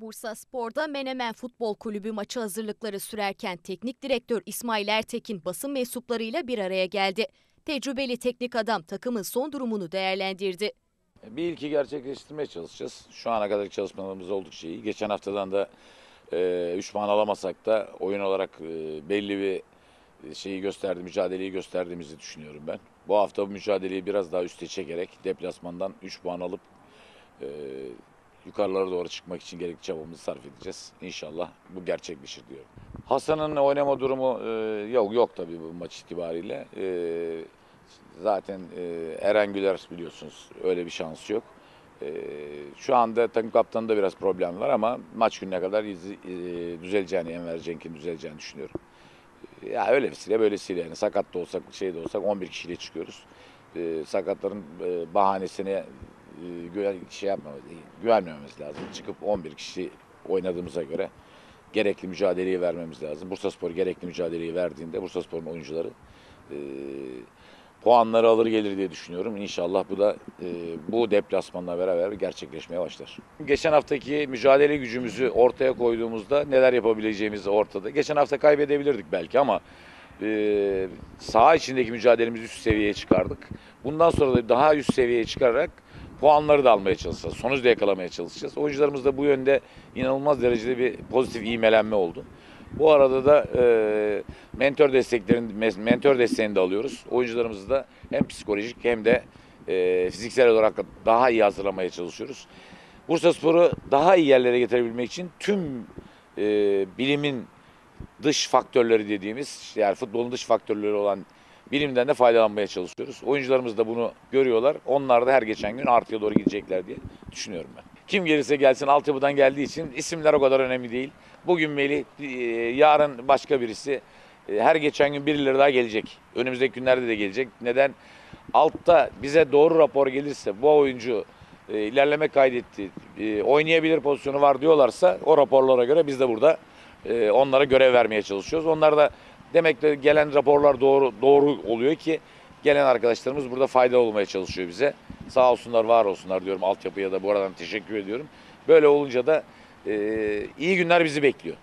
Bursa Spor'da Menemen Futbol Kulübü maçı hazırlıkları sürerken teknik direktör İsmail Ertekin basın mensuplarıyla bir araya geldi. Tecrübeli teknik adam takımın son durumunu değerlendirdi. Bir ilki gerçekleştirmeye çalışacağız. Şu ana kadar çalışmalarımız oldukça iyi. Geçen haftadan da 3 puan alamasak da oyun olarak e, belli bir şeyi gösterdi, mücadeleyi gösterdiğimizi düşünüyorum ben. Bu hafta bu mücadeleyi biraz daha üste çekerek deplasmandan 3 puan alıp e, yukarılara doğru çıkmak için gerekli çabamızı sarf edeceğiz. İnşallah bu gerçekleşir diyorum. Hasan'ın oynama durumu e, yok yok tabii bu maç itibariyle. E, zaten e, Eren Güler biliyorsunuz öyle bir şansı yok. E, şu anda takım kaptanında biraz problem var ama maç gününe kadar izi, e, düzeleceğini, Enver Cenk'in düzeleceğini düşünüyorum. Ya öylesiyle böylesiyle yani sakat da olsak şey de olsak 11 kişiyle çıkıyoruz. E, sakatların e, bahanesine e, güven, şey yapmamız, güvenmememiz lazım. Çıkıp 11 kişi oynadığımıza göre gerekli mücadeleyi vermemiz lazım. Bursaspor gerekli mücadeleyi verdiğinde Bursaspor'un oyuncuları e, puanları alır gelir diye düşünüyorum. İnşallah bu da e, bu deplasmanla beraber gerçekleşmeye başlar. Geçen haftaki mücadele gücümüzü ortaya koyduğumuzda neler yapabileceğimiz ortada. Geçen hafta kaybedebilirdik belki ama e, saha içindeki mücadelemizi üst seviyeye çıkardık. Bundan sonra da daha üst seviyeye çıkararak puanları da almaya çalışacağız. Sonucu da yakalamaya çalışacağız. Oyuncularımız da bu yönde inanılmaz derecede bir pozitif iğmelenme oldu. Bu arada da e, mentor desteklerin mentor desteğini de alıyoruz. Oyuncularımızı da hem psikolojik hem de e, fiziksel olarak daha iyi hazırlamaya çalışıyoruz. Bursaspor'u daha iyi yerlere getirebilmek için tüm e, bilimin dış faktörleri dediğimiz yani futbolun dış faktörleri olan bilimden de faydalanmaya çalışıyoruz. Oyuncularımız da bunu görüyorlar. Onlar da her geçen gün artıya doğru gidecekler diye düşünüyorum ben. Kim gelirse gelsin altyapıdan geldiği için isimler o kadar önemli değil. Bugün Melih, e, yarın başka birisi. E, Her geçen gün birileri daha gelecek. Önümüzdeki günlerde de gelecek. Neden? Altta bize doğru rapor gelirse bu oyuncu e, ilerleme kaydetti, oynayabilir pozisyonu var diyorlarsa o raporlara göre biz de burada onlara görev vermeye çalışıyoruz. Onlar da demek ki gelen raporlar doğru doğru oluyor ki gelen arkadaşlarımız burada faydalı olmaya çalışıyor bize. Sağ olsunlar, var olsunlar diyorum altyapıya da bu aradan teşekkür ediyorum. Böyle olunca da e, iyi günler bizi bekliyor.